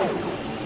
どうも。